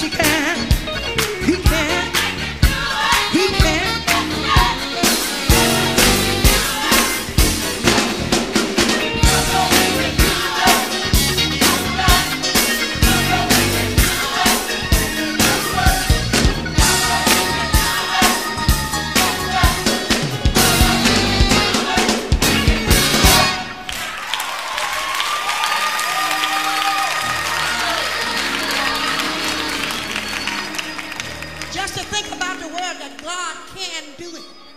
she. Us to think about the word that God can do it.